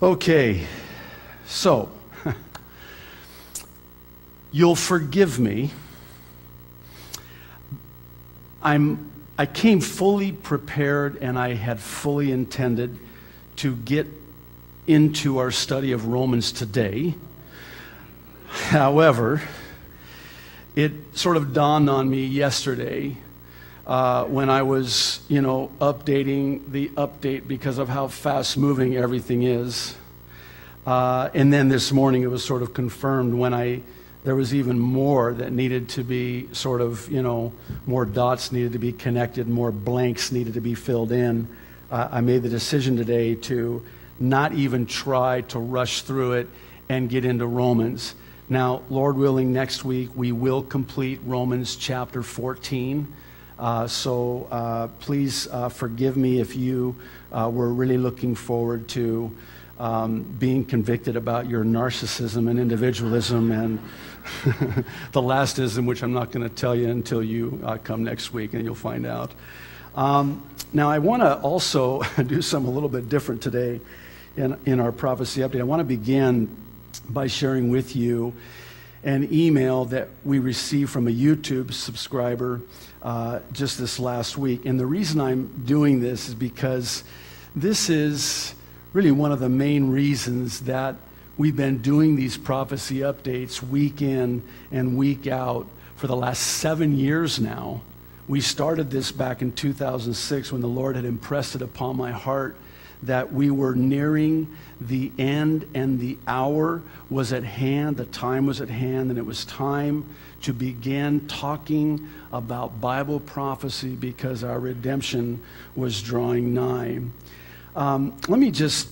Okay, so you'll forgive me. I'm, I came fully prepared and I had fully intended to get into our study of Romans today. However, it sort of dawned on me yesterday uh, when I was, you know, updating the update because of how fast moving everything is. Uh, and then this morning it was sort of confirmed when I there was even more that needed to be sort of, you know, more dots needed to be connected, more blanks needed to be filled in. Uh, I made the decision today to not even try to rush through it and get into Romans. Now, Lord willing, next week we will complete Romans chapter 14. Uh, so uh, please uh, forgive me if you were really looking forward to um, being convicted about your narcissism and individualism and the last ism, which I'm not going to tell you until you uh, come next week and you'll find out. Um, now, I want to also do something a little bit different today in, in our prophecy update. I want to begin by sharing with you an email that we received from a YouTube subscriber uh, just this last week. And the reason I'm doing this is because this is really one of the main reasons that we've been doing these prophecy updates week in and week out for the last seven years now. We started this back in 2006 when the Lord had impressed it upon my heart that we were nearing the end and the hour was at hand, the time was at hand, and it was time to begin talking about Bible prophecy because our redemption was drawing nigh. Um, let me just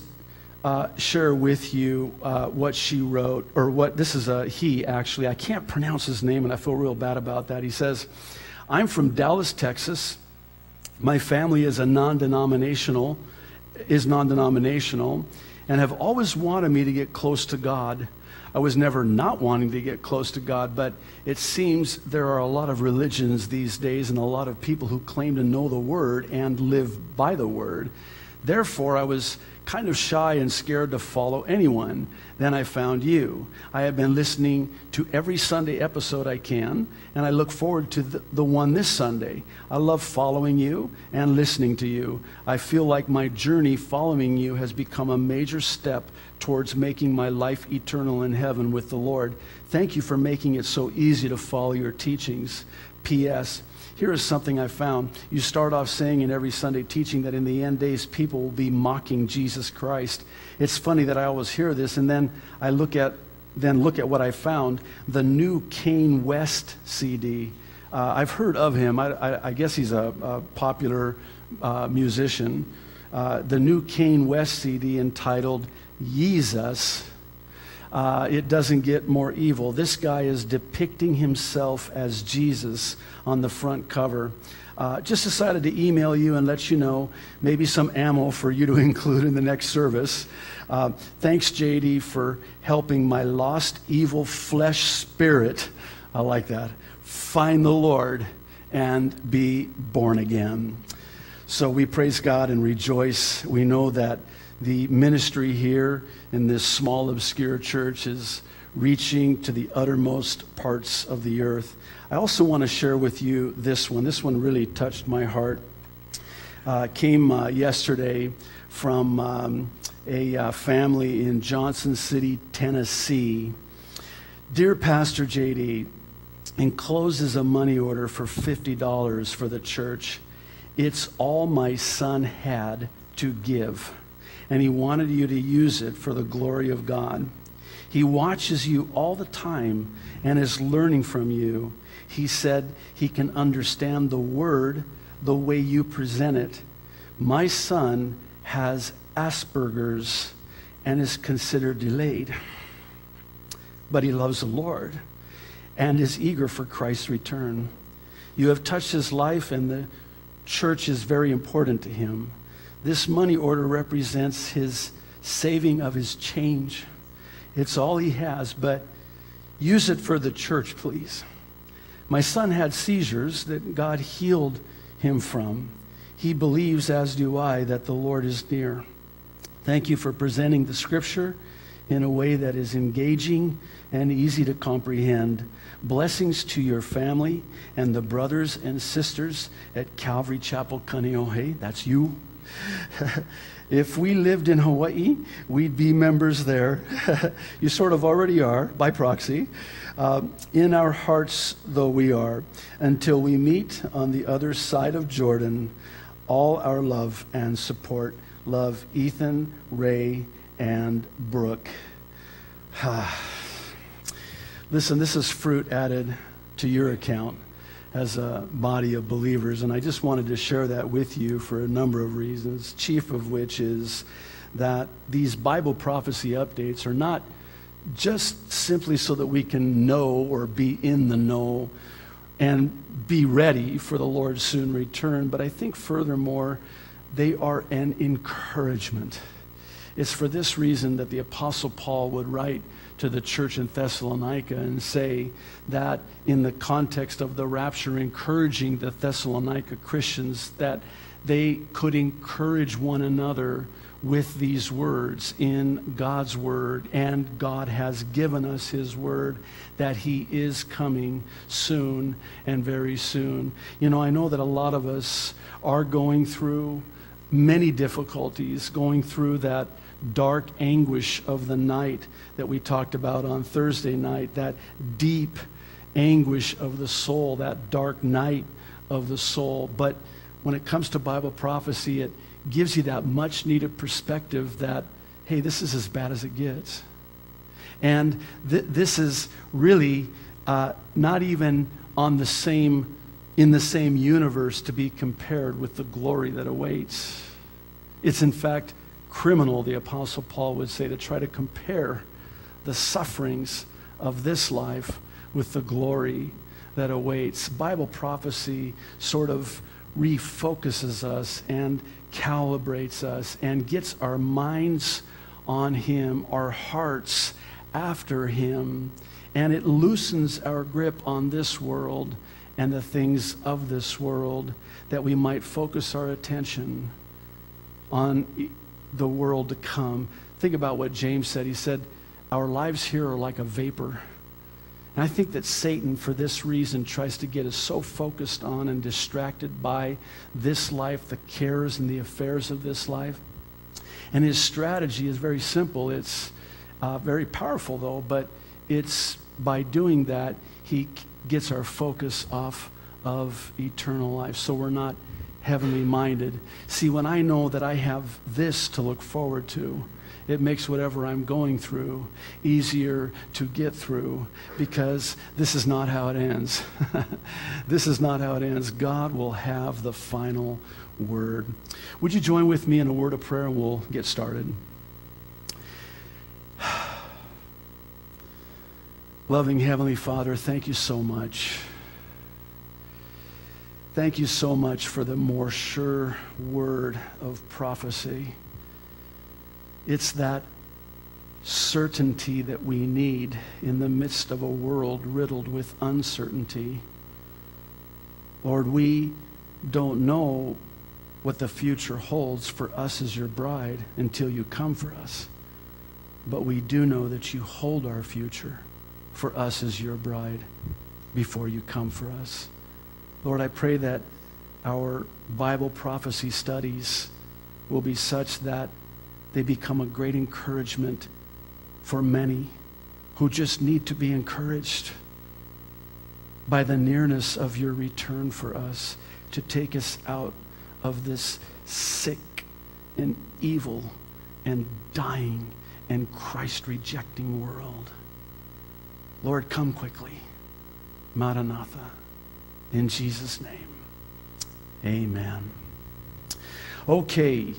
uh, share with you uh, what she wrote, or what this is a he actually. I can't pronounce his name, and I feel real bad about that. He says, I'm from Dallas, Texas. My family is a non denominational is non denominational and have always wanted me to get close to God. I was never not wanting to get close to God, but it seems there are a lot of religions these days and a lot of people who claim to know the Word and live by the Word. Therefore, I was kind of shy and scared to follow anyone. Then I found you. I have been listening to every Sunday episode I can, and I look forward to the, the, one this Sunday. I love following you and listening to you. I feel like my journey following you has become a major step towards making my life eternal in heaven with the Lord. Thank you for making it so easy to follow your teachings. P.S. Here is something I found. You start off saying in every Sunday teaching that in the end days people will be mocking Jesus Christ. It's funny that I always hear this, and then I look at then look at what I found. The new Kanye West CD. Uh, I've heard of him. I, I, I guess he's a, a popular uh, musician. Uh, the new Kanye West CD entitled "Jesus." uh, it doesn't get more evil. This guy is depicting himself as Jesus on the front cover. Uh, just decided to email you and let you know maybe some ammo for you to include in the next service. Uh, thanks, JD, for helping my lost evil flesh spirit. I like that. Find the Lord and be born again. So we praise God and rejoice. We know that the ministry here in this small, obscure church is reaching to the uttermost parts of the earth. I also want to share with you this one. This one really touched my heart. Uh, came uh, yesterday from um, a uh, family in Johnson City, Tennessee. Dear Pastor JD, encloses a money order for $50 for the church. It's all my son had to give and He wanted you to use it for the glory of God. He watches you all the time and is learning from you. He said he can understand the word the way you present it. My son has Asperger's and is considered delayed, but he loves the Lord and is eager for Christ's return. You have touched his life, and the church is very important to him. This money order represents his saving of his change. It's all he has, but use it for the church, please. My son had seizures that God healed him from. He believes, as do I, that the Lord is near. Thank you for presenting the scripture in a way that is engaging and easy to comprehend. Blessings to your family and the brothers and sisters at Calvary Chapel Kaneohe. That's you. if we lived in Hawaii, we'd be members there. you sort of already are by proxy. Uh, in our hearts, though we are, until we meet on the other side of Jordan, all our love and support. Love Ethan, Ray, and Brooke. Listen, this is fruit added to your account as a body of believers, and I just wanted to share that with you for a number of reasons, chief of which is that these Bible prophecy updates are not just simply so that we can know or be in the know and be ready for the Lord's soon return, but I think furthermore, they are an encouragement. It's for this reason that the Apostle Paul would write to the church in Thessalonica and say that in the context of the rapture, encouraging the Thessalonica Christians that they could encourage one another with these words in God's word, and God has given us his word that he is coming soon and very soon. You know, I know that a lot of us are going through many difficulties, going through that dark anguish of the night that we talked about on Thursday night, that deep anguish of the soul, that dark night of the soul. But when it comes to Bible prophecy, it gives you that much needed perspective that, hey, this is as bad as it gets. And th- this is really uh, not even on the same, in the same universe to be compared with the glory that awaits. It's in fact criminal, the Apostle Paul would say, to try to compare the sufferings of this life with the glory that awaits. Bible prophecy sort of refocuses us and calibrates us and gets our minds on Him, our hearts after Him, and it loosens our grip on this world and the things of this world that we might focus our attention on the world to come. Think about what James said. He said, Our lives here are like a vapor. And I think that Satan, for this reason, tries to get us so focused on and distracted by this life, the cares and the affairs of this life. And his strategy is very simple. It's uh, very powerful, though, but it's by doing that, he gets our focus off of eternal life. So we're not heavenly minded. See, when I know that I have this to look forward to, it makes whatever I'm going through easier to get through because this is not how it ends. this is not how it ends. God will have the final word. Would you join with me in a word of prayer and we'll get started? Loving Heavenly Father, thank you so much Thank you so much for the more sure word of prophecy. It's that certainty that we need in the midst of a world riddled with uncertainty. Lord, we don't know what the future holds for us as your bride until you come for us. But we do know that you hold our future for us as your bride before you come for us. Lord, I pray that our Bible prophecy studies will be such that they become a great encouragement for many who just need to be encouraged by the nearness of your return for us to take us out of this sick and evil and dying and Christ rejecting world. Lord, come quickly. Maranatha. In Jesus' name, amen. Okay.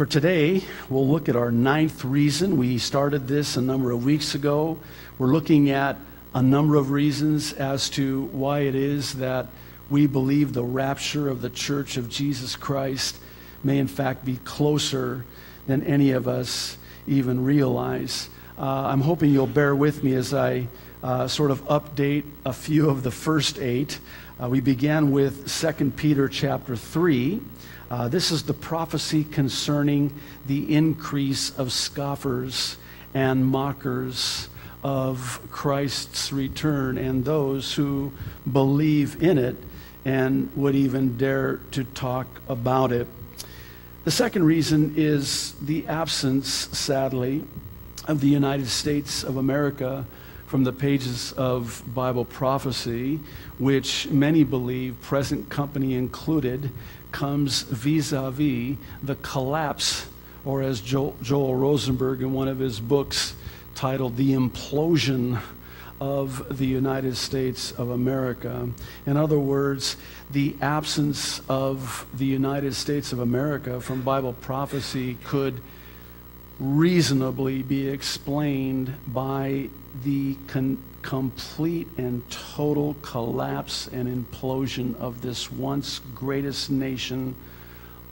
For today, we'll look at our ninth reason. We started this a number of weeks ago. We're looking at a number of reasons as to why it is that we believe the rapture of the church of Jesus Christ may, in fact, be closer than any of us even realize. Uh, I'm hoping you'll bear with me as I uh, sort of update a few of the first eight. Uh, we began with 2 Peter chapter 3. Uh, this is the prophecy concerning the increase of scoffers and mockers of Christ's return and those who believe in it and would even dare to talk about it. The second reason is the absence, sadly, of the United States of America from the pages of Bible prophecy, which many believe, present company included, comes vis a vis the collapse, or as Joel, Joel Rosenberg in one of his books titled The Implosion of the United States of America. In other words, the absence of the United States of America from Bible prophecy could reasonably be explained by the complete and total collapse and implosion of this once greatest nation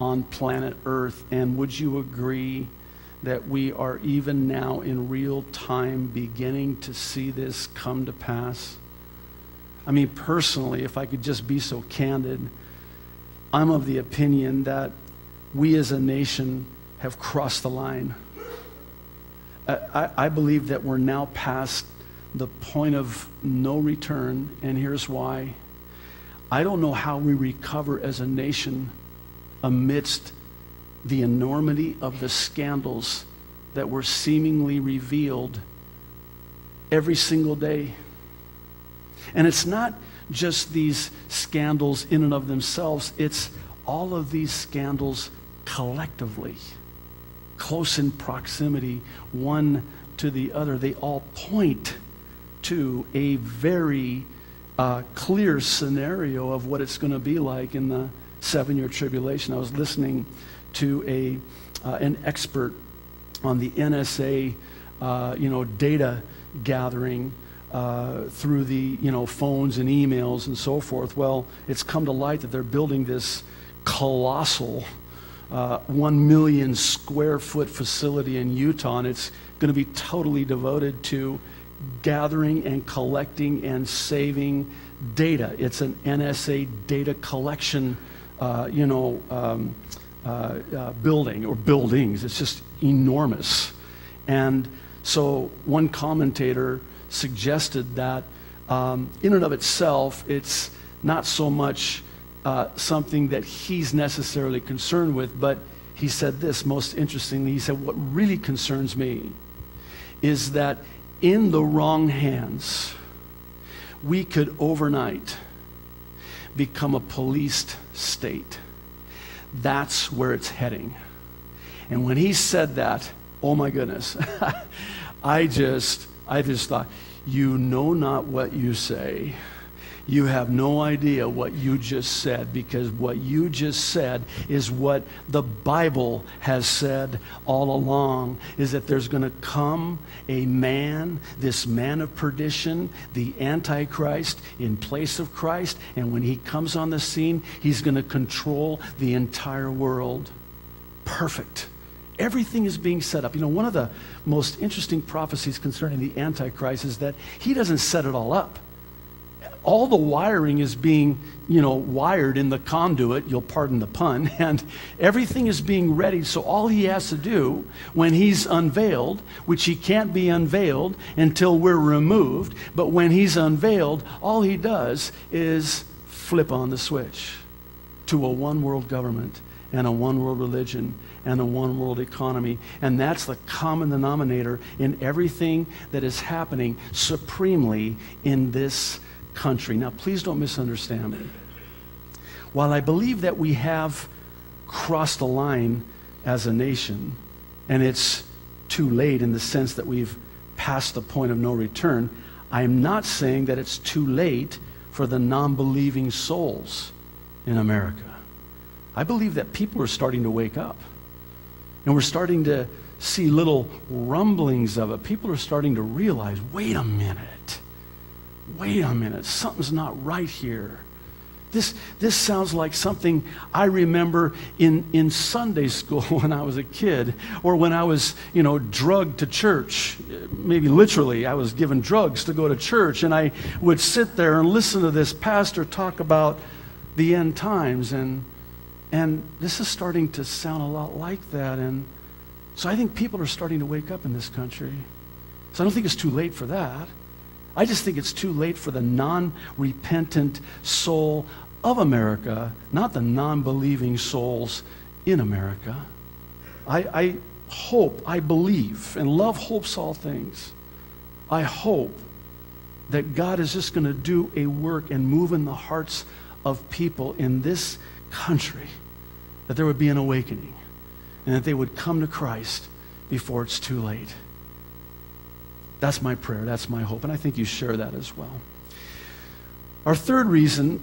on planet Earth. And would you agree that we are even now in real time beginning to see this come to pass? I mean, personally, if I could just be so candid, I'm of the opinion that we as a nation have crossed the line. I, I believe that we're now past the point of no return, and here's why. I don't know how we recover as a nation amidst the enormity of the scandals that were seemingly revealed every single day. And it's not just these scandals in and of themselves, it's all of these scandals collectively close in proximity one to the other. They all point to a very uh, clear scenario of what it's going to be like in the seven year tribulation. I was listening to a, uh, an expert on the NSA uh, you know, data gathering. Uh, through the you know phones and emails and so forth. Well, it's come to light that they're building this colossal uh, 1 million square foot facility in Utah, and it's going to be totally devoted to gathering and collecting and saving data. It's an NSA data collection, uh, you know, um, uh, uh, building or buildings. It's just enormous. And so one commentator suggested that um, in and of itself, it's not so much uh, something that he's necessarily concerned with, but he said this most interestingly. He said, What really concerns me is that in the wrong hands, we could overnight become a policed state. That's where it's heading. And when he said that, oh my goodness, I just, I just thought, you know not what you say you have no idea what you just said because what you just said is what the Bible has said all along is that there's going to come a man, this man of perdition, the Antichrist, in place of Christ. And when he comes on the scene, he's going to control the entire world. Perfect. Everything is being set up. You know, one of the most interesting prophecies concerning the Antichrist is that he doesn't set it all up all the wiring is being, you know, wired in the conduit, you'll pardon the pun, and everything is being ready. So all he has to do when he's unveiled, which he can't be unveiled until we're removed, but when he's unveiled, all he does is flip on the switch to a one world government and a one world religion and a one world economy. And that's the common denominator in everything that is happening supremely in this country. Now, please don't misunderstand me. While I believe that we have crossed the line as a nation, and it's too late in the sense that we've passed the point of no return, I am not saying that it's too late for the non believing souls in America. I believe that people are starting to wake up. And we're starting to see little rumblings of it. People are starting to realize wait a minute wait a minute, something's not right here. This, this sounds like something I remember in, in Sunday school when I was a kid, or when I was, you know, drugged to church. Maybe literally, I was given drugs to go to church, and I would sit there and listen to this pastor talk about the end times. And And this is starting to sound a lot like that. And so I think people are starting to wake up in this country. So I don't think it's too late for that. I just think it's too late for the non repentant soul of America, not the non believing souls in America. I, I, hope, I believe, and love hopes all things. I hope that God is just going to do a work and move in the hearts of people in this country, that there would be an awakening, and that they would come to Christ before it's too late. That's my prayer. That's my hope. And I think you share that as well. Our third reason,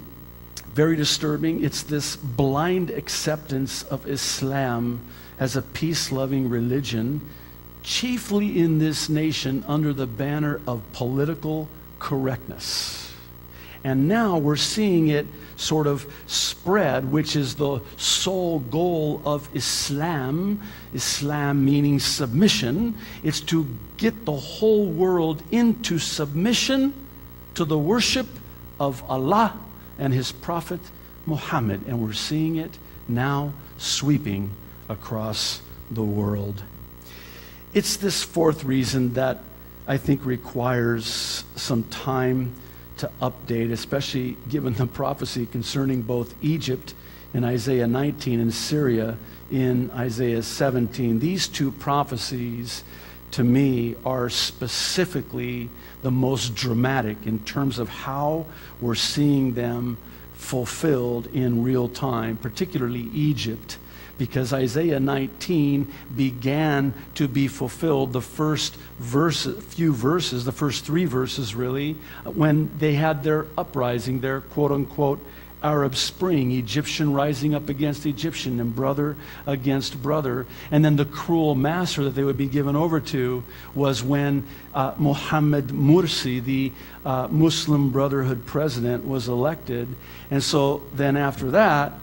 very disturbing, it's this blind acceptance of Islam as a peace loving religion, chiefly in this nation under the banner of political correctness. And now we're seeing it sort of spread, which is the sole goal of Islam. Islam meaning submission. It's to get the whole world into submission to the worship of Allah and His Prophet Muhammad. And we're seeing it now sweeping across the world. It's this fourth reason that I think requires some time to update, especially given the prophecy concerning both Egypt in Isaiah 19 and Syria in Isaiah 17. These two prophecies, to me, are specifically the most dramatic in terms of how we're seeing them fulfilled in real time, particularly Egypt because Isaiah 19 began to be fulfilled the first verse, few verses, the first three verses really, when they had their uprising, their quote unquote Arab Spring, Egyptian rising up against Egyptian and brother against brother. And then the cruel master that they would be given over to was when uh, Mohammed Mursi, the uh, Muslim Brotherhood president, was elected. And so then after that,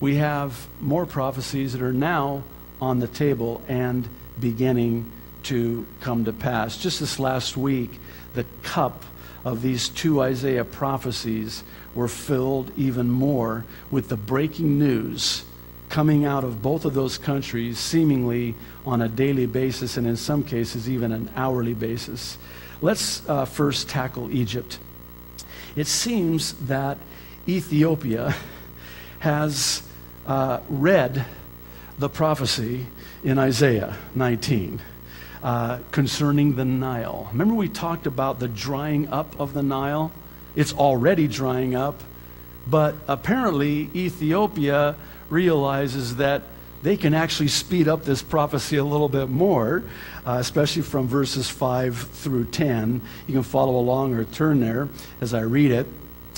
we have more prophecies that are now on the table and beginning to come to pass. Just this last week, the cup of these two Isaiah prophecies were filled even more with the breaking news coming out of both of those countries, seemingly on a daily basis and in some cases even an hourly basis. Let's uh, first tackle Egypt. It seems that Ethiopia has uh, read the prophecy in Isaiah 19 uh, concerning the Nile. Remember, we talked about the drying up of the Nile? It's already drying up, but apparently Ethiopia realizes that they can actually speed up this prophecy a little bit more, uh, especially from verses 5 through 10. You can follow along or turn there as I read it.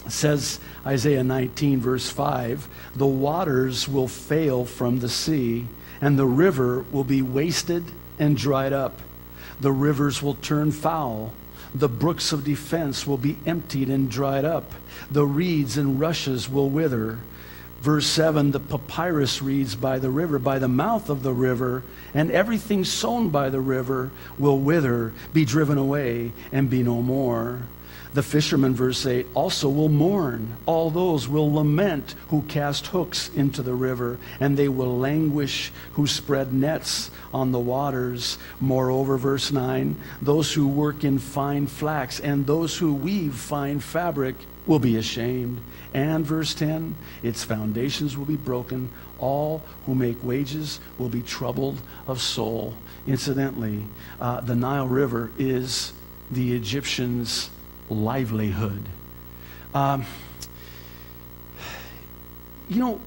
Says, Isaiah 19, verse 5 The waters will fail from the sea, and the river will be wasted and dried up. The rivers will turn foul. The brooks of defense will be emptied and dried up. The reeds and rushes will wither. Verse 7 The papyrus reeds by the river, by the mouth of the river, and everything sown by the river will wither, be driven away, and be no more. The fishermen, verse 8, also will mourn. All those will lament who cast hooks into the river, and they will languish who spread nets on the waters. Moreover, verse 9, those who work in fine flax and those who weave fine fabric will be ashamed. And verse 10, its foundations will be broken. All who make wages will be troubled of soul. Incidentally, uh, the Nile River is the Egyptians' livelihood. Um, you know,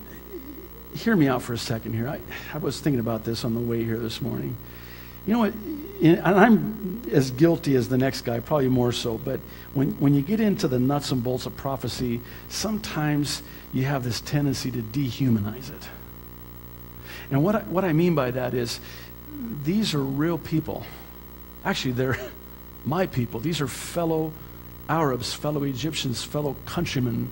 hear me out for a second here. I, I was thinking about this on the way here this morning. You know what? and I'm as guilty as the next guy, probably more so, but when, when you get into the nuts and bolts of prophecy, sometimes you have this tendency to dehumanize it. And what I, what I mean by that is these are real people. Actually, they're my people. These are fellow Arabs, fellow Egyptians, fellow countrymen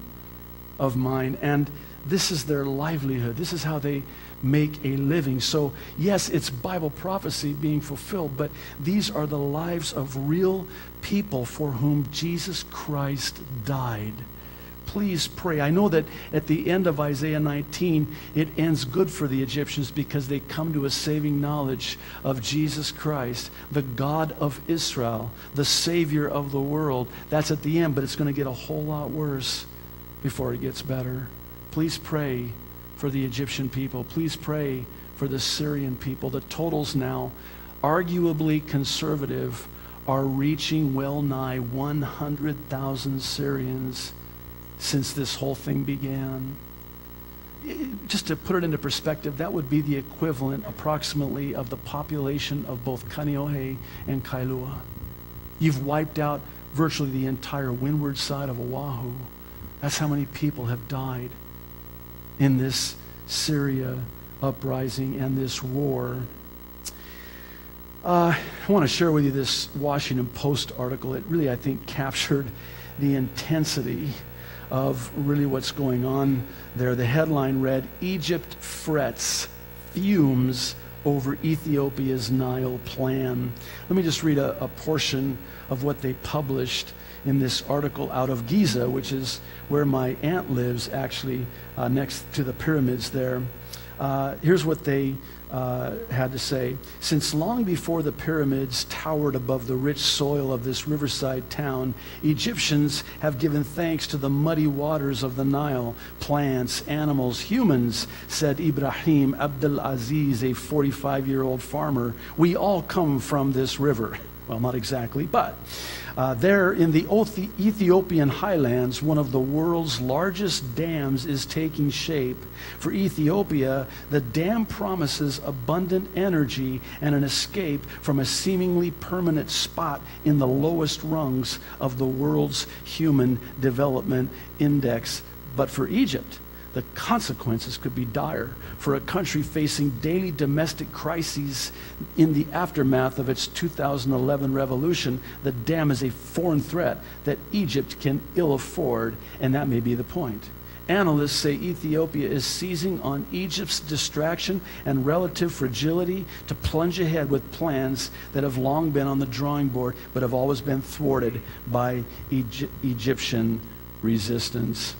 of mine, and this is their livelihood. This is how they make a living. So, yes, it's Bible prophecy being fulfilled, but these are the lives of real people for whom Jesus Christ died. Please pray. I know that at the end of Isaiah 19, it ends good for the Egyptians because they come to a saving knowledge of Jesus Christ, the God of Israel, the Savior of the world. That's at the end, but it's going to get a whole lot worse before it gets better. Please pray for the Egyptian people. Please pray for the Syrian people. The totals now, arguably conservative, are reaching well nigh 100,000 Syrians since this whole thing began. Just to put it into perspective, that would be the equivalent approximately of the population of both Kaneohe and Kailua. You've wiped out virtually the entire windward side of Oahu. That's how many people have died in this Syria uprising and this war. Uh, I want to share with you this Washington Post article. It really, I think, captured the intensity of really what's going on there. The headline read Egypt frets, fumes over Ethiopia's Nile plan. Let me just read a, a portion of what they published in this article out of Giza, which is where my aunt lives, actually, uh, next to the pyramids there. Uh, here's what they uh, had to say. Since long before the pyramids towered above the rich soil of this riverside town, Egyptians have given thanks to the muddy waters of the Nile, plants, animals, humans, said Ibrahim Abdul Aziz, a 45 year old farmer. We all come from this river. Well, not exactly, but uh, there in the Ethiopian highlands, one of the world's largest dams is taking shape. For Ethiopia, the dam promises abundant energy and an escape from a seemingly permanent spot in the lowest rungs of the world's human development index. But for Egypt, the consequences could be dire for a country facing daily domestic crises in the aftermath of its 2011 revolution. The dam is a foreign threat that Egypt can ill afford, and that may be the point. Analysts say Ethiopia is seizing on Egypt's distraction and relative fragility to plunge ahead with plans that have long been on the drawing board but have always been thwarted by Egyptian resistance.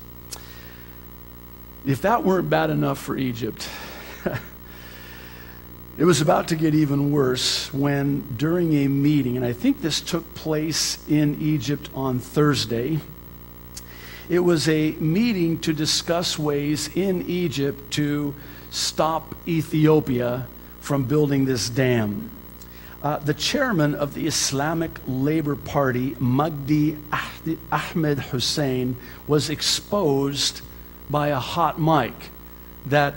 If that weren't bad enough for Egypt, it was about to get even worse when, during a meeting, and I think this took place in Egypt on Thursday, it was a meeting to discuss ways in Egypt to stop Ethiopia from building this dam. Uh, the chairman of the Islamic Labor Party, Magdi Ahmed Hussein, was exposed by a hot mic that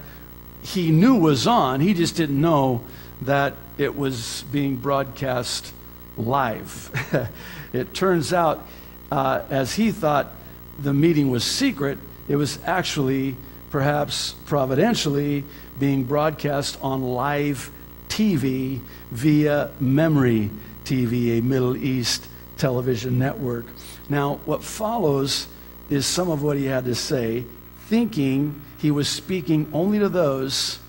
he knew was on. He just didn't know that it was being broadcast live. it turns out, uh, as he thought the meeting was secret, it was actually, perhaps providentially, being broadcast on live TV via MEMRI TV, a Middle East television network. Now, what follows is some of what he had to say thinking he was speaking only to those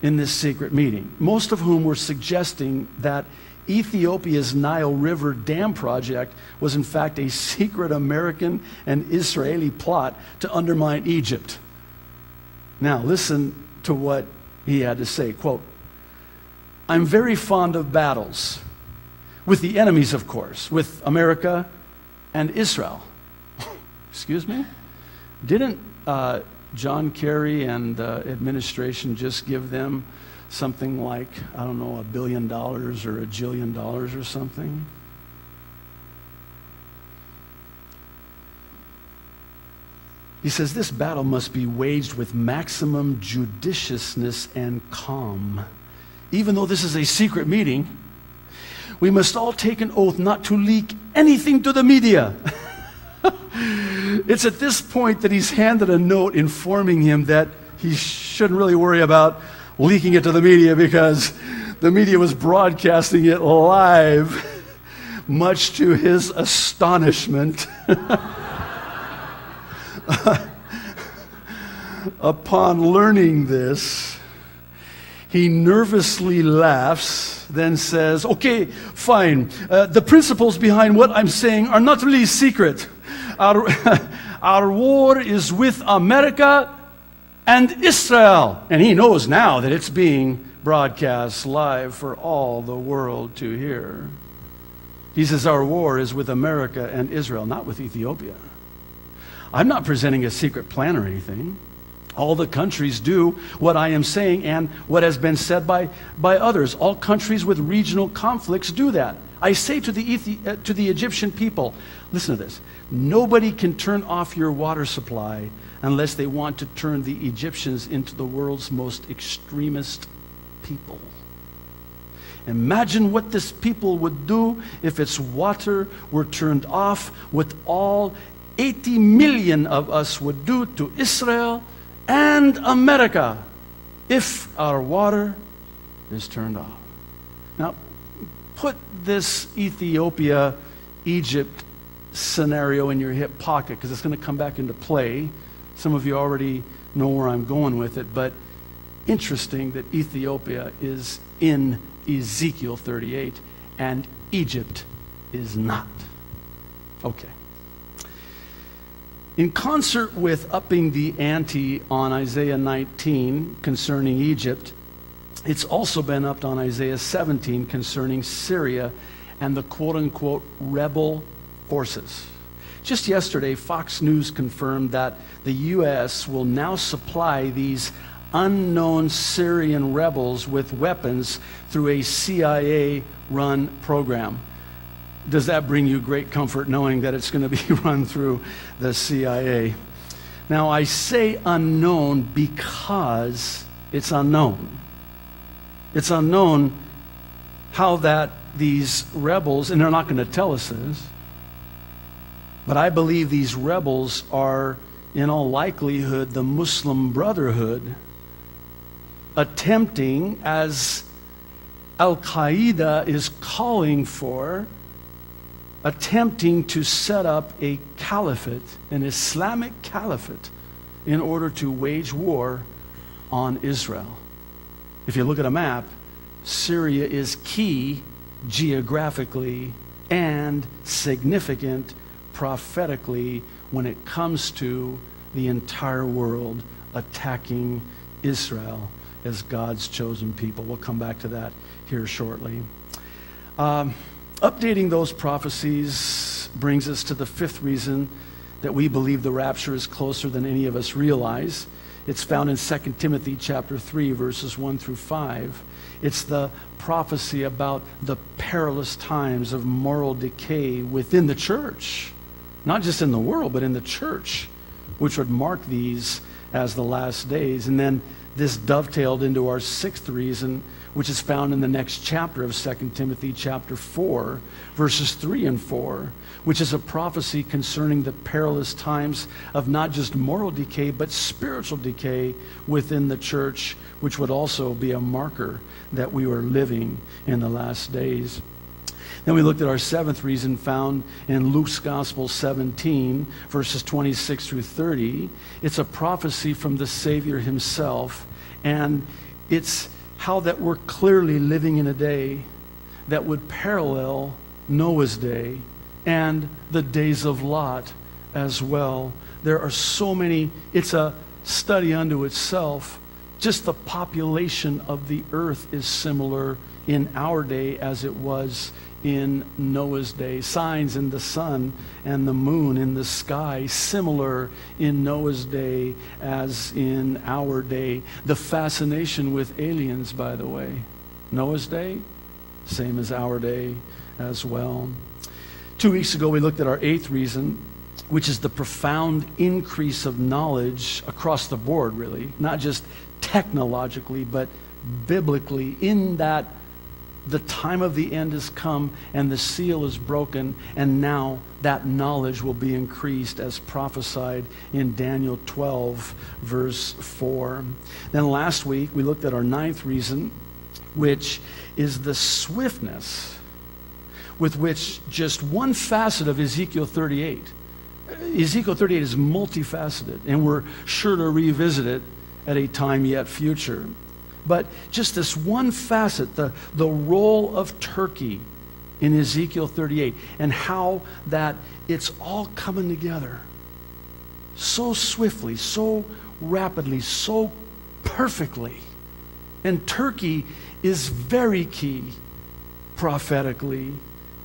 in this secret meeting, most of whom were suggesting that Ethiopia's Nile River Dam project was, in fact, a secret American and Israeli plot to undermine Egypt. Now, listen to what he had to say. Quote, I'm very fond of battles with the enemies, of course, with America and Israel. Excuse me? Didn't uh, John Kerry and the administration just give them something like, I don't know, a billion dollars or a jillion dollars or something? He says this battle must be waged with maximum judiciousness and calm. Even though this is a secret meeting, we must all take an oath not to leak anything to the media. it's at this point that he's handed a note informing him that he shouldn't really worry about leaking it to the media because the media was broadcasting it live, much to his astonishment. Upon learning this, he nervously laughs, then says, Okay, fine. Uh, the principles behind what I'm saying are not really secret. I'll, Our war is with America and Israel. And he knows now that it's being broadcast live for all the world to hear. He says, Our war is with America and Israel, not with Ethiopia. I'm not presenting a secret plan or anything. All the countries do what I am saying and what has been said by, by others. All countries with regional conflicts do that. I say to the, Ethi- uh, to the Egyptian people, listen to this nobody can turn off your water supply unless they want to turn the Egyptians into the world's most extremist people. Imagine what this people would do if its water were turned off, what all 80 million of us would do to Israel and America if our water is turned off. Now, put this Ethiopia Egypt scenario in your hip pocket because it's going to come back into play. Some of you already know where I'm going with it, but interesting that Ethiopia is in Ezekiel 38 and Egypt is not. Okay. In concert with upping the ante on Isaiah 19 concerning Egypt, it's also been upped on Isaiah 17 concerning Syria and the quote unquote rebel forces. Just yesterday, Fox News confirmed that the U.S. will now supply these unknown Syrian rebels with weapons through a CIA run program does that bring you great comfort knowing that it's going to be run through the CIA? Now, I say unknown because it's unknown. It's unknown how that these rebels, and they're not going to tell us this, but I believe these rebels are, in all likelihood, the Muslim Brotherhood attempting, as Al Qaeda is calling for, attempting to set up a caliphate, an Islamic caliphate, in order to wage war on Israel. If you look at a map, Syria is key geographically and significant prophetically when it comes to the entire world attacking Israel as God's chosen people. We'll come back to that here shortly. Um, Updating those prophecies brings us to the fifth reason that we believe the rapture is closer than any of us realize. It's found in 2 Timothy chapter 3 verses 1 through 5. It's the prophecy about the perilous times of moral decay within the church. Not just in the world, but in the church, which would mark these as the last days. And then this dovetailed into our sixth reason which is found in the next chapter of 2 Timothy chapter 4, verses 3 and 4, which is a prophecy concerning the perilous times of not just moral decay, but spiritual decay within the church, which would also be a marker that we were living in the last days. Then we looked at our seventh reason found in Luke's Gospel 17, verses 26 through 30. It's a prophecy from the Savior himself, and it's how that we're clearly living in a day that would parallel Noah's day and the days of Lot as well. There are so many, it's a study unto itself. Just the population of the earth is similar in our day as it was in Noah's day. Signs in the sun and the moon in the sky, similar in Noah's day as in our day. The fascination with aliens, by the way. Noah's day, same as our day as well. Two weeks ago, we looked at our eighth reason, which is the profound increase of knowledge across the board, really, not just technologically, but biblically, in that the time of the end has come and the seal is broken, and now that knowledge will be increased as prophesied in Daniel 12, verse 4. Then last week we looked at our ninth reason, which is the swiftness with which just one facet of Ezekiel 38. Ezekiel 38 is multifaceted, and we're sure to revisit it at a time yet future. But just this one facet, the, the role of Turkey in Ezekiel 38, and how that it's all coming together. so swiftly, so rapidly, so perfectly. And Turkey is very key prophetically.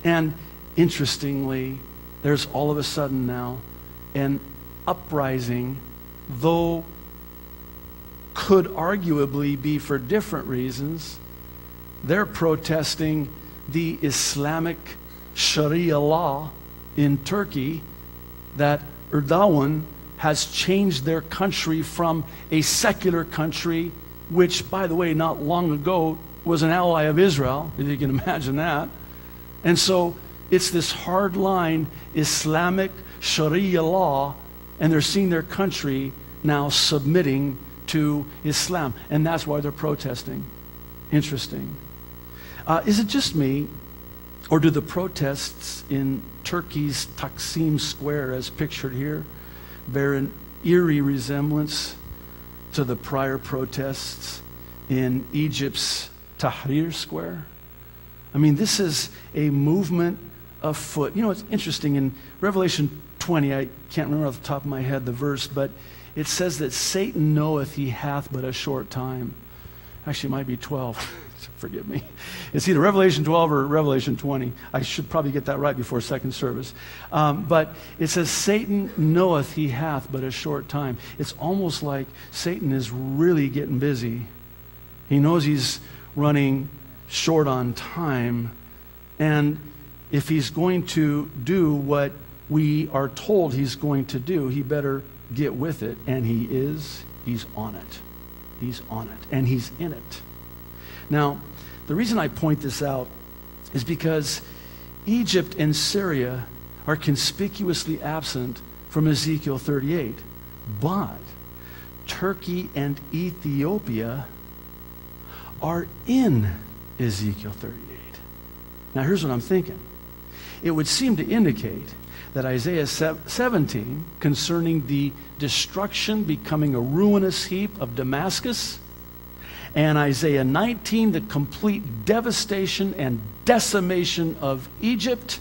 And interestingly, there's all of a sudden now an uprising, though could arguably be for different reasons. They're protesting the Islamic Sharia law in Turkey that Erdogan has changed their country from a secular country, which, by the way, not long ago was an ally of Israel, if you can imagine that. And so it's this hard line Islamic Sharia law, and they're seeing their country now submitting to Islam. And that's why they're protesting. Interesting. Uh, is it just me, or do the protests in Turkey's Taksim Square, as pictured here, bear an eerie resemblance to the prior protests in Egypt's Tahrir Square? I mean, this is a movement afoot. You know, it's interesting in Revelation 20, I can't remember off the top of my head the verse, but it says that Satan knoweth he hath but a short time. Actually, it might be 12. Forgive me. It's either Revelation 12 or Revelation 20. I should probably get that right before second service. Um, but it says, Satan knoweth he hath but a short time. It's almost like Satan is really getting busy. He knows he's running short on time. And if he's going to do what we are told he's going to do, he better get with it. And he is. He's on it. He's on it. And he's in it. Now, the reason I point this out is because Egypt and Syria are conspicuously absent from Ezekiel 38. But Turkey and Ethiopia are in Ezekiel 38. Now, here's what I'm thinking it would seem to indicate that Isaiah 17, concerning the destruction becoming a ruinous heap of Damascus, and Isaiah 19, the complete devastation and decimation of Egypt,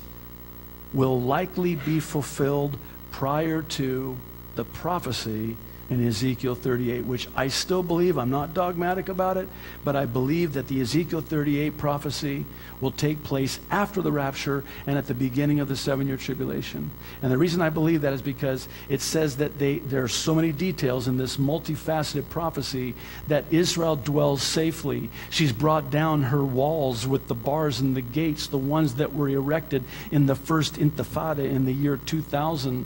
will likely be fulfilled prior to the prophecy in Ezekiel 38, which I still believe, I'm not dogmatic about it, but I believe that the Ezekiel 38 prophecy will take place after the rapture and at the beginning of the seven year tribulation. And the reason I believe that is because it says that they, there are so many details in this multifaceted prophecy that Israel dwells safely. She's brought down her walls with the bars and the gates, the ones that were erected in the first intifada in the year 2000.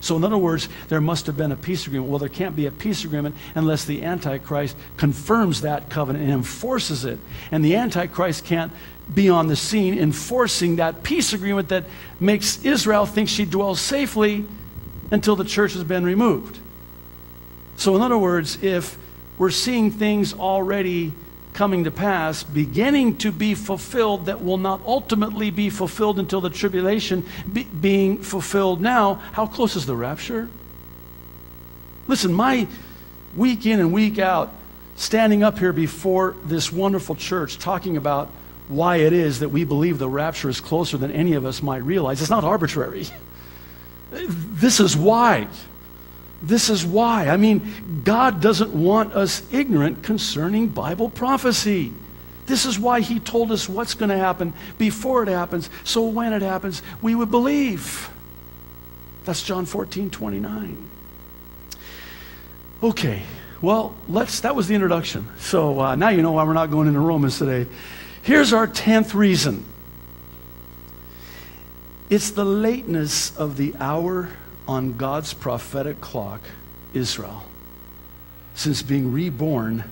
So, in other words, there must have been a peace agreement. Well, there can't be a peace agreement unless the Antichrist confirms that covenant and enforces it. And the Antichrist can't be on the scene enforcing that peace agreement that makes Israel think she dwells safely until the church has been removed. So, in other words, if we're seeing things already coming to pass, beginning to be fulfilled, that will not ultimately be fulfilled until the tribulation be, being fulfilled now. How close is the rapture? Listen, my week in and week out, standing up here before this wonderful church, talking about why it is that we believe the rapture is closer than any of us might realize. It's not arbitrary. This is why. This is why. I mean, God doesn't want us ignorant concerning Bible prophecy. This is why He told us what's going to happen before it happens, so when it happens, we would believe. That's John 14, 29. Okay, well, let's, that was the introduction. So uh, now you know why we're not going into Romans today. Here's our 10th reason it's the lateness of the hour on God's prophetic clock, Israel, since being reborn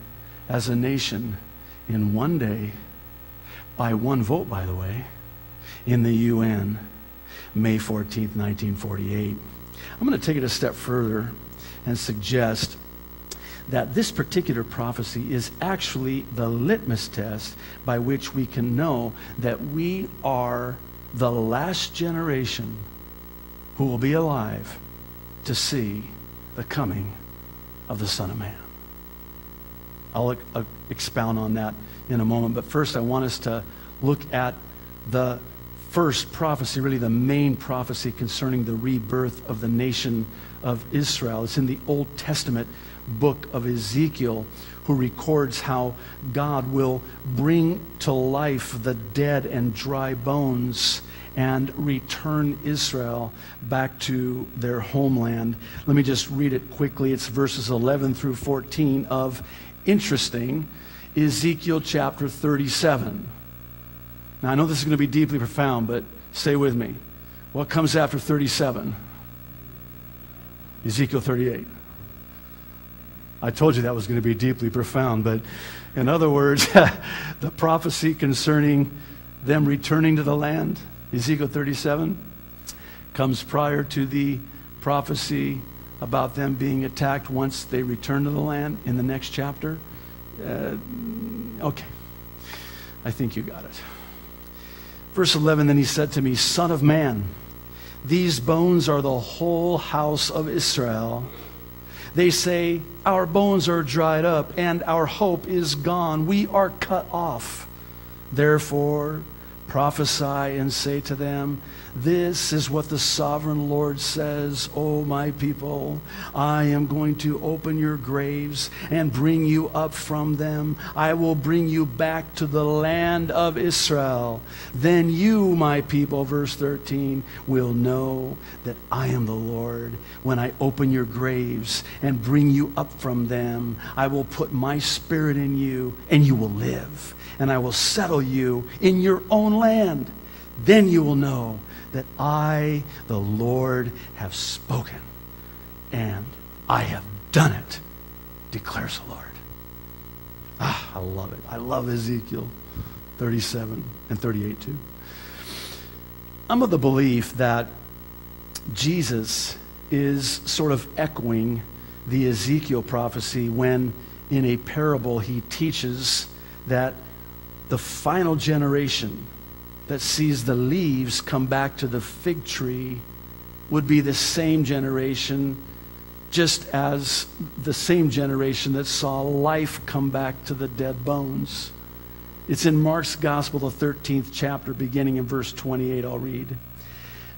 as a nation in one day, by one vote, by the way, in the UN, May 14th, 1948. I'm going to take it a step further and suggest that this particular prophecy is actually the litmus test by which we can know that we are the last generation who will be alive to see the coming of the Son of Man. I'll uh, expound on that in a moment, but first I want us to look at the first prophecy, really the main prophecy concerning the rebirth of the nation of Israel. It's in the Old Testament book of Ezekiel, who records how God will bring to life the dead and dry bones and return Israel back to their homeland. Let me just read it quickly. It's verses 11 through 14 of interesting Ezekiel chapter 37. Now, I know this is going to be deeply profound, but stay with me. What comes after 37? Ezekiel 38. I told you that was going to be deeply profound, but in other words, the prophecy concerning them returning to the land, Ezekiel 37, comes prior to the prophecy about them being attacked once they return to the land in the next chapter. Uh, okay, I think you got it. Verse 11 Then he said to me, Son of man, these bones are the whole house of Israel. They say, Our bones are dried up, and our hope is gone. We are cut off. Therefore, prophesy and say to them, This is what the sovereign Lord says, O my people. I am going to open your graves and bring you up from them. I will bring you back to the land of Israel. Then you, my people, verse 13, will know that I am the Lord when I open your graves and bring you up from them. I will put my spirit in you, and you will live and I will settle you in your own land. Then you will know that I, the Lord, have spoken, and I have done it, declares the Lord. Ah, I love it. I love Ezekiel 37 and 38 too. I'm of the belief that Jesus is sort of echoing the Ezekiel prophecy when, in a parable, he teaches that the final generation that sees the leaves come back to the fig tree would be the same generation, just as the same generation that saw life come back to the dead bones. It's in Mark's Gospel, the 13th chapter, beginning in verse 28. I'll read.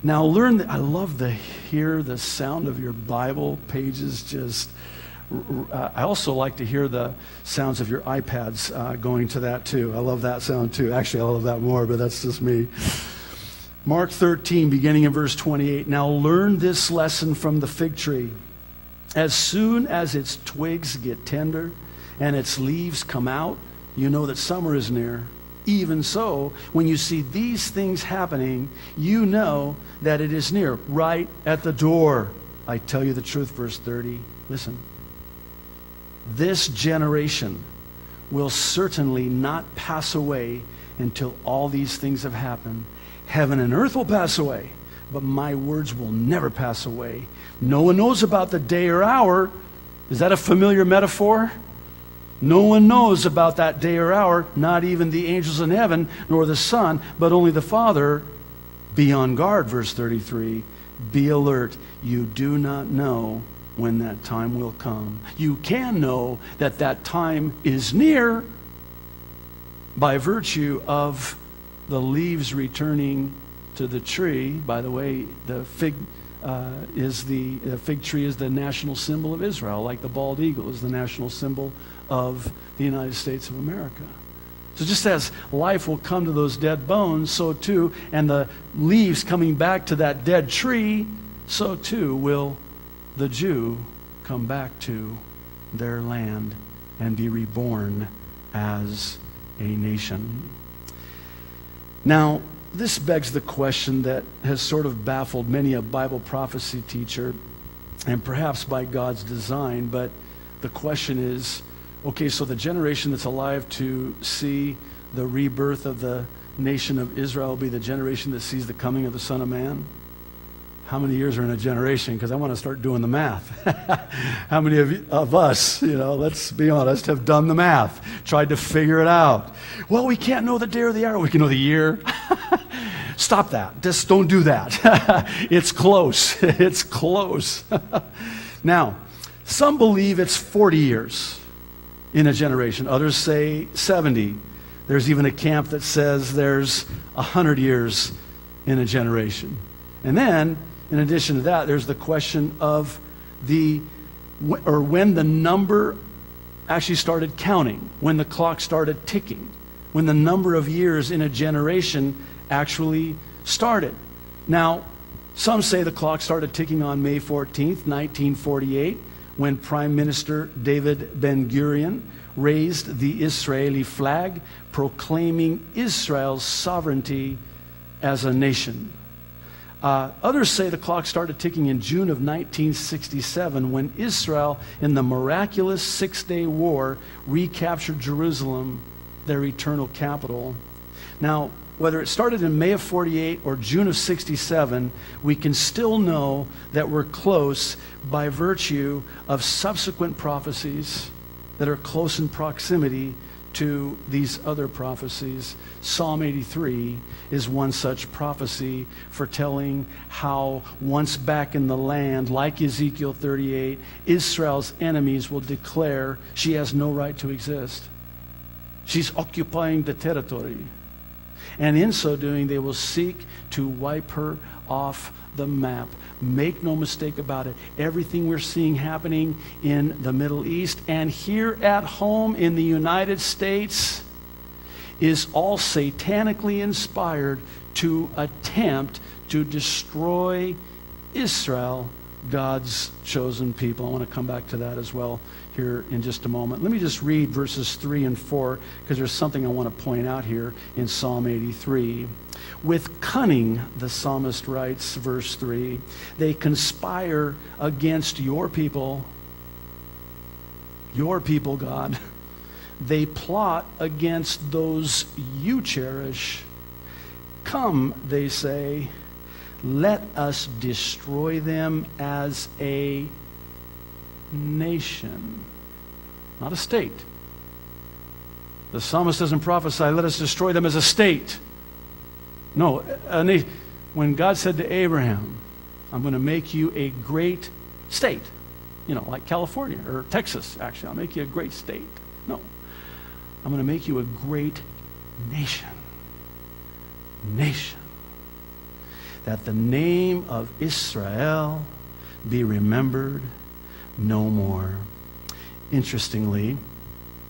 Now, learn that I love to hear the sound of your Bible pages just uh, I also like to hear the sounds of your iPads uh, going to that too. I love that sound too. Actually, I love that more, but that's just me. Mark 13, beginning in verse 28. Now learn this lesson from the fig tree. As soon as its twigs get tender and its leaves come out, you know that summer is near. Even so, when you see these things happening, you know that it is near, right at the door. I tell you the truth, verse 30. Listen this generation will certainly not pass away until all these things have happened. Heaven and earth will pass away, but my words will never pass away. No one knows about the day or hour. Is that a familiar metaphor? No one knows about that day or hour, not even the angels in heaven, nor the Son, but only the Father. Be on guard, verse 33. Be alert. You do not know when that time will come. You can know that that time is near by virtue of the leaves returning to the tree. By the way, the fig uh, is the, the fig tree is the national symbol of Israel, like the bald eagle is the national symbol of the United States of America. So just as life will come to those dead bones, so too, and the leaves coming back to that dead tree, so too will the Jew come back to their land and be reborn as a nation. Now, this begs the question that has sort of baffled many a Bible prophecy teacher, and perhaps by God's design, but the question is okay, so the generation that's alive to see the rebirth of the nation of Israel will be the generation that sees the coming of the Son of Man? How many years are in a generation? Because I want to start doing the math. how many of, of us, you know, let's be honest, have done the math, tried to figure it out? Well, we can't know the day or the hour. We can know the year. Stop that. Just don't do that. it's close. It's close. now, some believe it's 40 years in a generation, others say 70. There's even a camp that says there's 100 years in a generation. And then, in addition to that, there's the question of the, or when the number actually started counting, when the clock started ticking, when the number of years in a generation actually started. Now, some say the clock started ticking on May 14th, 1948, when Prime Minister David Ben Gurion raised the Israeli flag, proclaiming Israel's sovereignty as a nation. Uh, others say the clock started ticking in June of 1967 when Israel, in the miraculous Six Day War, recaptured Jerusalem, their eternal capital. Now, whether it started in May of 48 or June of 67, we can still know that we're close by virtue of subsequent prophecies that are close in proximity to these other prophecies. Psalm 83 is one such prophecy foretelling how once back in the land, like Ezekiel 38, Israel's enemies will declare she has no right to exist. She's occupying the territory. And in so doing, they will seek to wipe her off the map. Make no mistake about it. Everything we're seeing happening in the Middle East and here at home in the United States is all satanically inspired to attempt to destroy Israel, God's chosen people. I want to come back to that as well here in just a moment. Let me just read verses 3 and 4 because there's something I want to point out here in Psalm 83. With cunning, the psalmist writes, verse 3, they conspire against your people, your people, God. They plot against those you cherish. Come, they say, let us destroy them as a nation, not a state. The psalmist doesn't prophesy, let us destroy them as a state. No, a when God said to Abraham, I'm going to make you a great state, you know, like California or Texas, actually, I'll make you a great state. No, I'm going to make you a great nation. Nation. That the name of Israel be remembered no more. Interestingly,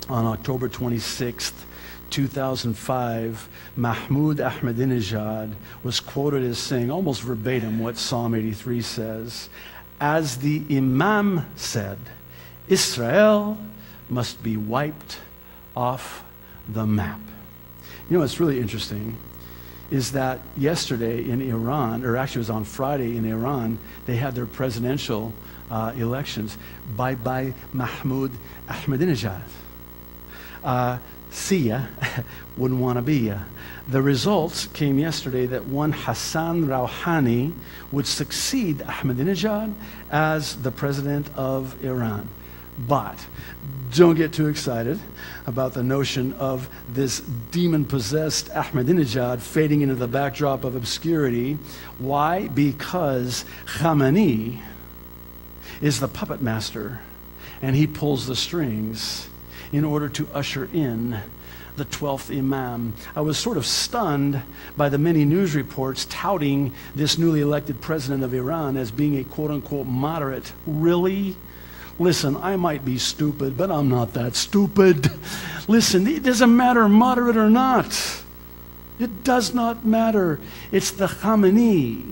on October 26th, 2005, Mahmoud Ahmadinejad was quoted as saying almost verbatim what Psalm 83 says. As the Imam said, Israel must be wiped off the map. You know what's really interesting is that yesterday in Iran, or actually it was on Friday in Iran, they had their presidential uh, elections. Bye bye Mahmoud Ahmadinejad. Uh, see ya, wouldn't want to be ya. The results came yesterday that one Hassan Rouhani would succeed Ahmadinejad as the president of Iran. But don't get too excited about the notion of this demon possessed Ahmadinejad fading into the backdrop of obscurity. Why? Because Khamenei is the puppet master, and he pulls the strings in order to usher in the 12th Imam. I was sort of stunned by the many news reports touting this newly elected president of Iran as being a quote unquote moderate. Really? Listen, I might be stupid, but I'm not that stupid. Listen, it doesn't matter moderate or not. It does not matter. It's the Khamenei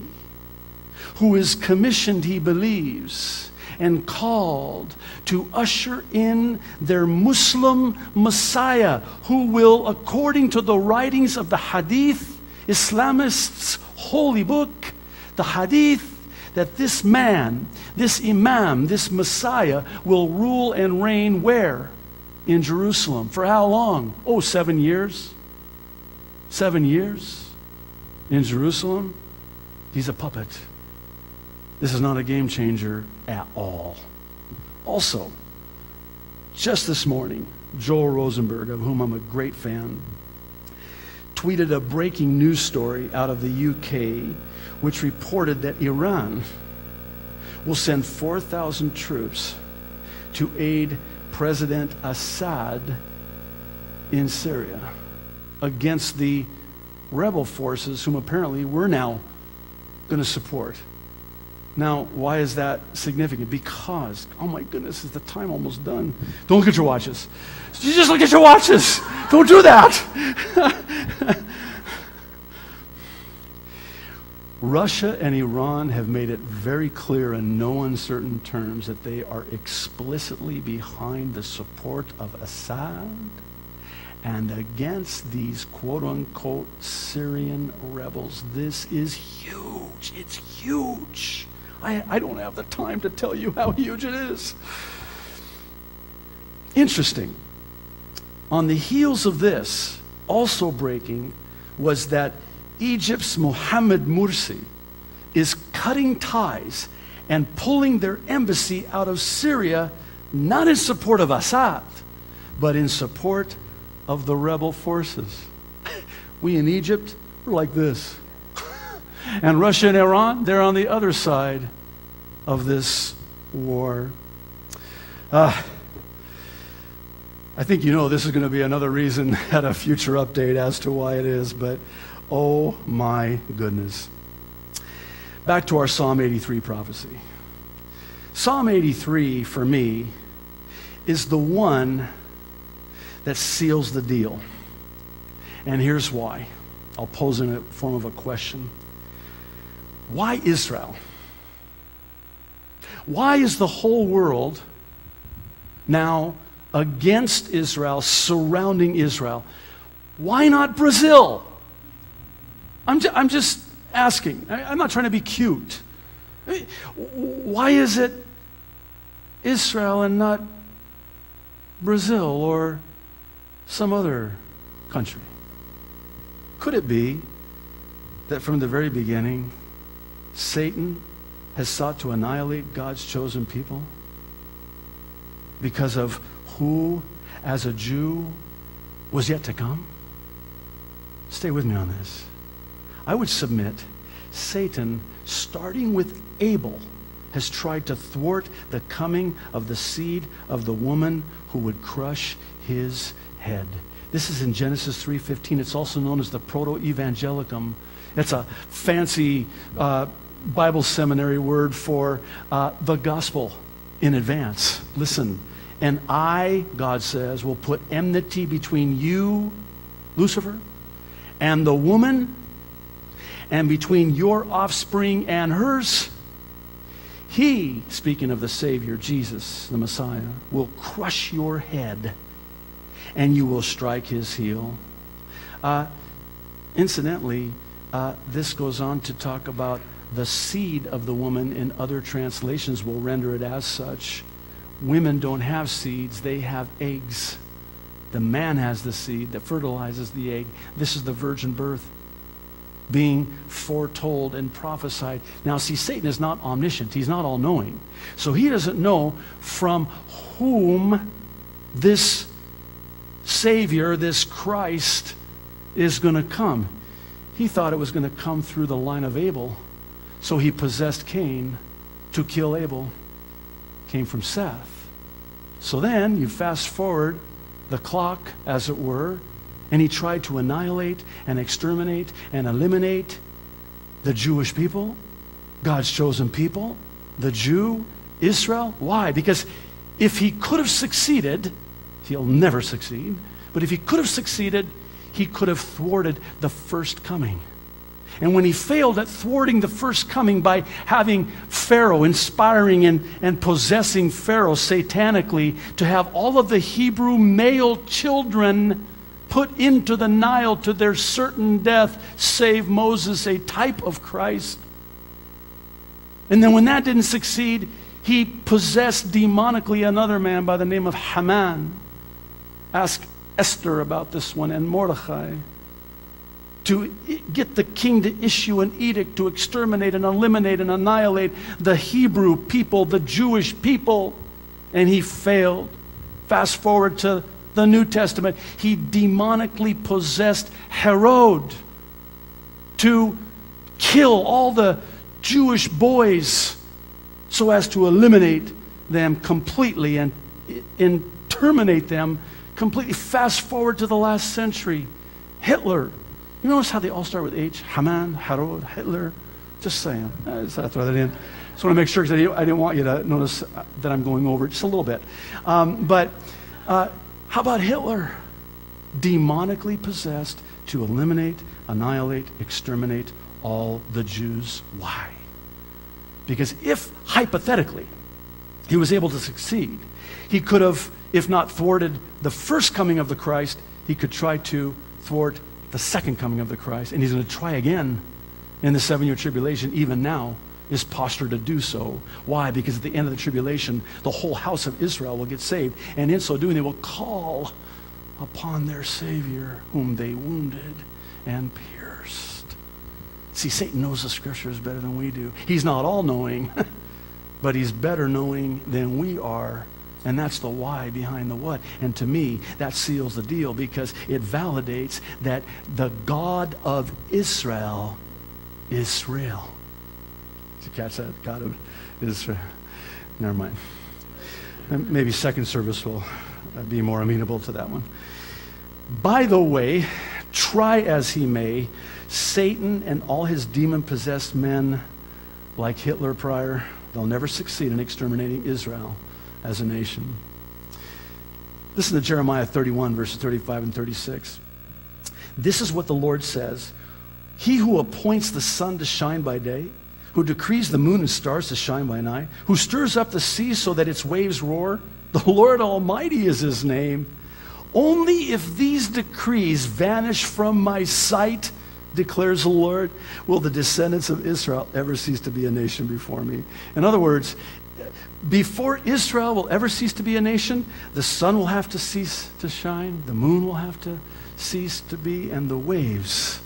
who is commissioned, he believes and called to usher in their Muslim Messiah, who will, according to the writings of the Hadith, Islamists' holy book, the Hadith, that this man, this Imam, this Messiah will rule and reign where? In Jerusalem. For how long? Oh, seven years. Seven years in Jerusalem. He's a puppet. This is not a game changer at all. Also, just this morning, Joel Rosenberg, of whom I'm a great fan, tweeted a breaking news story out of the UK which reported that Iran will send 4,000 troops to aid President Assad in Syria against the rebel forces, whom apparently we're now going to support. Now, why is that significant? Because, oh my goodness, is the time almost done? Don't look at your watches. You just look at your watches. Don't do that. Russia and Iran have made it very clear in no uncertain terms that they are explicitly behind the support of Assad and against these quote unquote Syrian rebels. This is huge. It's huge. I, I don't have the time to tell you how huge it is. Interesting. On the heels of this, also breaking, was that Egypt's Mohammed Mursi is cutting ties and pulling their embassy out of Syria, not in support of Assad, but in support of the rebel forces. We in Egypt, we're like this. And Russia and Iran, they're on the other side of this war. Uh, I think you know this is going to be another reason at a future update as to why it is, but oh my goodness. Back to our Psalm 83 prophecy. Psalm 83, for me, is the one that seals the deal. And here's why. I'll pose in a form of a question. Why Israel? Why is the whole world now against Israel, surrounding Israel? Why not Brazil? I'm, ju- I'm just asking. I, am not trying to be cute. Why is it Israel and not Brazil or some other country? Could it be that from the very beginning, Satan has sought to annihilate God's chosen people because of who, as a Jew, was yet to come? Stay with me on this. I would submit Satan, starting with Abel, has tried to thwart the coming of the seed of the woman who would crush his head. This is in Genesis 3:15. It's also known as the proto-evangelicum. It's a fancy uh, Bible seminary word for uh, the gospel in advance. Listen, and I, God says, will put enmity between you, Lucifer, and the woman, and between your offspring and hers. He, speaking of the Savior, Jesus, the Messiah, will crush your head and you will strike his heel. Uh, incidentally, uh, this goes on to talk about the seed of the woman in other translations will render it as such. Women don't have seeds, they have eggs. The man has the seed that fertilizes the egg. This is the virgin birth being foretold and prophesied. Now, see, Satan is not omniscient, he's not all knowing. So he doesn't know from whom this Savior, this Christ, is going to come. He thought it was going to come through the line of Abel. So he possessed Cain to kill Abel. Came from Seth. So then you fast forward the clock, as it were, and he tried to annihilate and exterminate and eliminate the Jewish people, God's chosen people, the Jew, Israel. Why? Because if he could have succeeded, he'll never succeed, but if he could have succeeded, he could have thwarted the first coming. And when he failed at thwarting the first coming by having Pharaoh, inspiring and, and possessing Pharaoh satanically to have all of the Hebrew male children put into the Nile to their certain death, save Moses, a type of Christ. And then when that didn't succeed, he possessed demonically another man by the name of Haman. Ask Esther about this one and Mordecai to get the king to issue an edict to exterminate and eliminate and annihilate the Hebrew people, the Jewish people, and he failed. Fast forward to the New Testament, he demonically possessed Herod to kill all the Jewish boys so as to eliminate them completely and, and terminate them completely. Fast forward to the last century, Hitler You notice how they all start with H? Haman, Herod, Hitler. Just saying. I just throw that in. Just want to make sure because I, didn't- I didn't want you to notice uh, that I'm going over just a little bit. Um, but uh, how about Hitler? Demonically possessed to eliminate, annihilate, exterminate all the Jews. Why? Because if, hypothetically, he was able to succeed, he could have, if not thwarted the first coming of the Christ, he could try to thwart the second coming of the Christ. And he's going to try again in the seven year tribulation, even now, is postured to do so. Why? Because at the end of the tribulation, the whole house of Israel will get saved. And in so doing, they will call upon their Savior, whom they wounded and pierced. See, Satan knows the scriptures better than we do. He's not all knowing, but he's better knowing than we are. And that's the why behind the what. And to me, that seals the deal because it validates that the God of Israel is real. Did you catch that? God of Israel. Never mind. Maybe second service will uh, be more amenable to that one. By the way, try as he may, Satan and all his demon possessed men, like Hitler prior, they'll never succeed in exterminating Israel as a nation. Listen to Jeremiah 31, verses 35 and 36. This is what the Lord says He who appoints the sun to shine by day, who decrees the moon and stars to shine by night, who stirs up the sea so that its waves roar, the Lord Almighty is his name. Only if these decrees vanish from my sight, declares the Lord, will the descendants of Israel ever cease to be a nation before me. In other words, before Israel will ever cease to be a nation, the sun will have to cease to shine, the moon will have to cease to be, and the waves,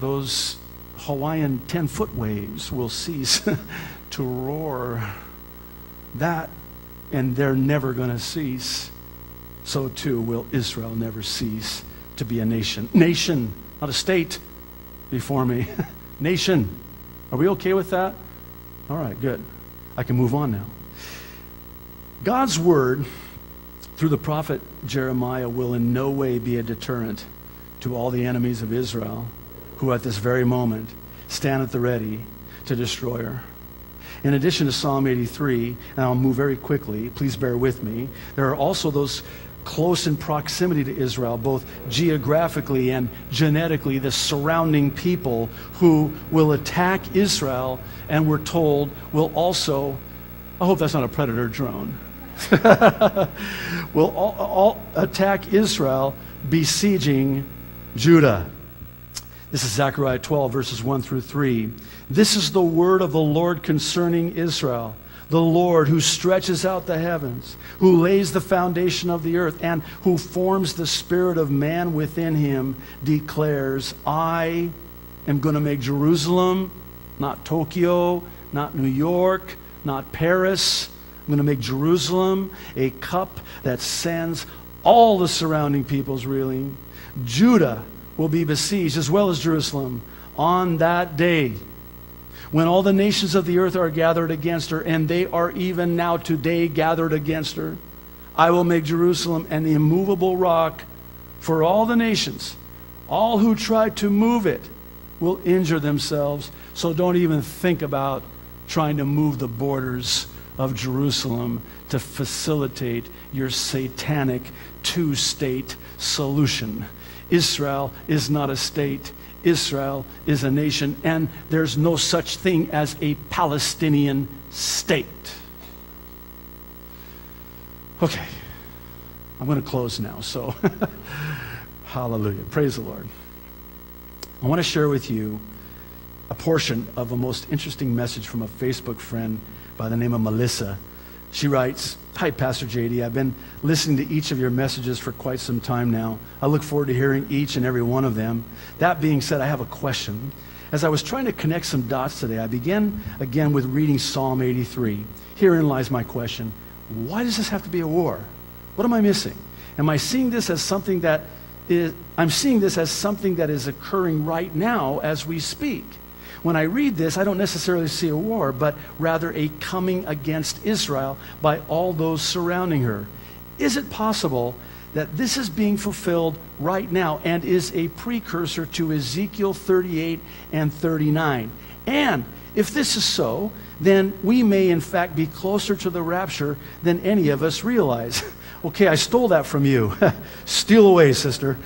those Hawaiian 10 foot waves, will cease to roar. That, and they're never going to cease. So too will Israel never cease to be a nation. Nation, not a state before me. nation. Are we okay with that? All right, good. I can move on now. God's word through the prophet Jeremiah will in no way be a deterrent to all the enemies of Israel who at this very moment stand at the ready to destroy her. In addition to Psalm 83, and I'll move very quickly, please bear with me, there are also those close in proximity to Israel, both geographically and genetically, the surrounding people who will attack Israel and we're told will also, I hope that's not a predator drone, will all, all attack Israel, besieging Judah. This is Zechariah 12, verses 1 through 3. This is the word of the Lord concerning Israel, the Lord who stretches out the heavens, who lays the foundation of the earth, and who forms the spirit of man within him, declares, I am going to make Jerusalem, not Tokyo, not New York, not Paris. I'm going to make Jerusalem a cup that sends all the surrounding peoples reeling. Judah will be besieged, as well as Jerusalem, on that day when all the nations of the earth are gathered against her, and they are even now today gathered against her. I will make Jerusalem an immovable rock for all the nations. All who try to move it will injure themselves. So don't even think about trying to move the borders of Jerusalem to facilitate your satanic two state solution. Israel is not a state. Israel is a nation, and there's no such thing as a Palestinian state. Okay, I'm going to close now, so hallelujah. Praise the Lord. I want to share with you a portion of a most interesting message from a Facebook friend by the name of Melissa. She writes, Hi, Pastor JD. I've been listening to each of your messages for quite some time now. I look forward to hearing each and every one of them. That being said, I have a question. As I was trying to connect some dots today, I began again with reading Psalm 83. Herein lies my question Why does this have to be a war? What am I missing? Am I seeing this as something that is, I'm seeing this as something that is occurring right now as we speak? When I read this, I don't necessarily see a war, but rather a coming against Israel by all those surrounding her. Is it possible that this is being fulfilled right now and is a precursor to Ezekiel 38 and 39. And if this is so, then we may in fact be closer to the rapture than any of us realize. okay, I stole that from you. Steal away, sister.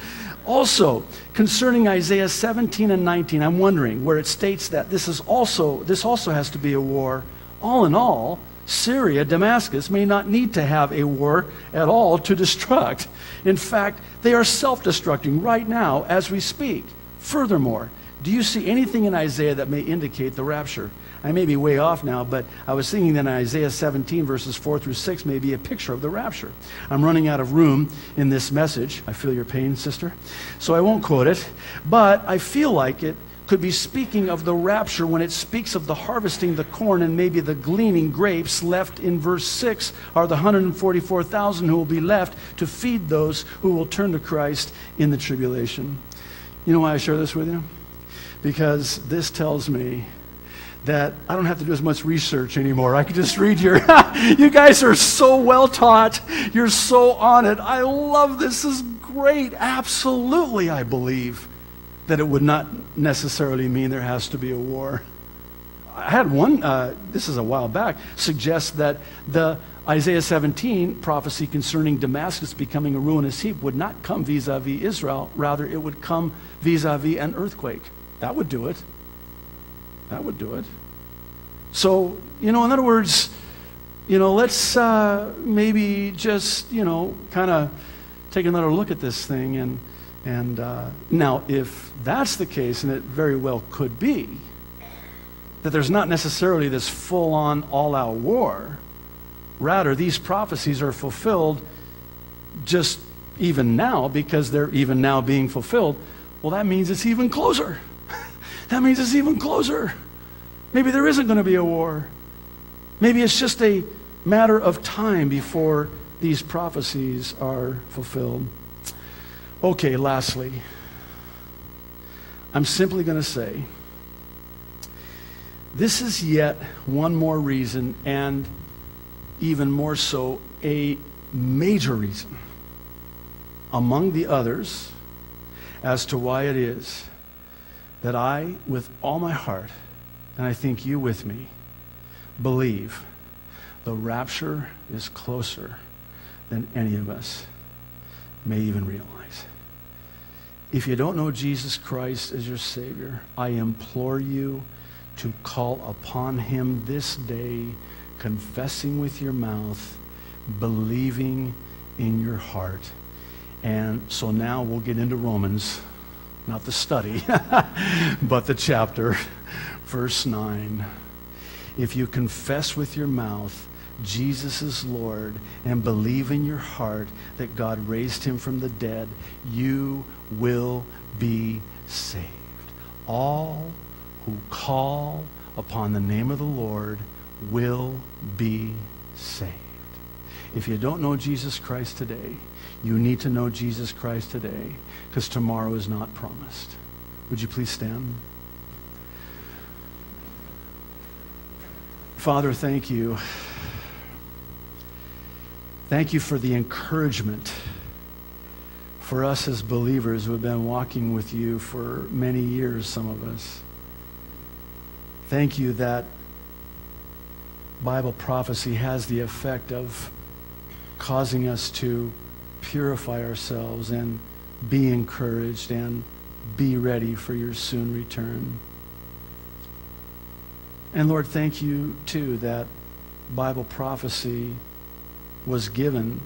Also, concerning Isaiah 17 and 19, I'm wondering where it states that this is also this also has to be a war. All in all, Syria, Damascus, may not need to have a war at all to destruct. In fact, they are self destructing right now as we speak. Furthermore, do you see anything in Isaiah that may indicate the rapture? I may be way off now, but I was thinking that Isaiah 17, verses 4 through 6, may be a picture of the rapture. I'm running out of room in this message. I feel your pain, sister. So I won't quote it, but I feel like it could be speaking of the rapture when it speaks of the harvesting the corn and maybe the gleaning grapes left in verse 6 are the 144,000 who will be left to feed those who will turn to Christ in the tribulation. You know why I share this with you? Because this tells me that I don't have to do as much research anymore. I can just read your. you guys are so well taught. You're so on it. I love this. This is great. Absolutely, I believe that it would not necessarily mean there has to be a war. I had one, uh, this is a while back, suggest that the Isaiah 17 prophecy concerning Damascus becoming a ruinous heap would not come vis a vis Israel, rather, it would come vis a vis an earthquake. That would do it. That would do it. So, you know, in other words, you know, let's uh, maybe just, you know, kind of take another look at this thing and and uh, now, if that's the case, and it very well could be, that there's not necessarily this full on, all out war, rather, these prophecies are fulfilled just even now because they're even now being fulfilled. Well, that means it's even closer. That means it's even closer. Maybe there isn't going to be a war. Maybe it's just a matter of time before these prophecies are fulfilled. Okay, lastly, I'm simply going to say this is yet one more reason, and even more so, a major reason among the others as to why it is that I, with all my heart, and I think you with me, believe the rapture is closer than any of us may even realize. If you don't know Jesus Christ as your Savior, I implore you to call upon him this day, confessing with your mouth, believing in your heart. And so now we'll get into Romans, not the study, but the chapter, verse 9. If you confess with your mouth Jesus is Lord and believe in your heart that God raised him from the dead, you will be saved. All who call upon the name of the Lord will be saved. If you don't know Jesus Christ today, you need to know Jesus Christ today because tomorrow is not promised. Would you please stand? Father, thank you. Thank you for the encouragement for us as believers who have been walking with you for many years, some of us. Thank you that Bible prophecy has the effect of causing us to purify ourselves and be encouraged and be ready for your soon return. And Lord, thank you too that Bible prophecy was given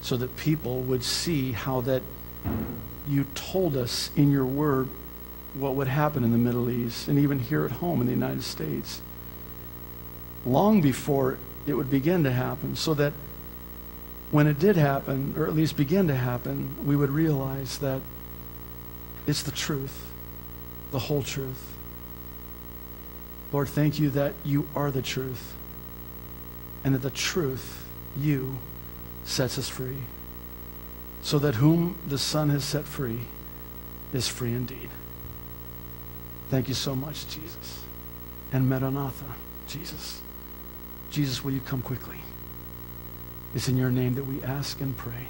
so that people would see how that you told us in your word what would happen in the Middle East and even here at home in the United States long before it would begin to happen so that when it did happen, or at least begin to happen, we would realize that it's the truth, the whole truth. Lord, thank you that you are the truth and that the truth you sets us free. So that whom the Son has set free is free indeed. Thank you so much, Jesus. And Maranatha, Jesus. Jesus, will you come quickly? It's in your name that we ask and pray.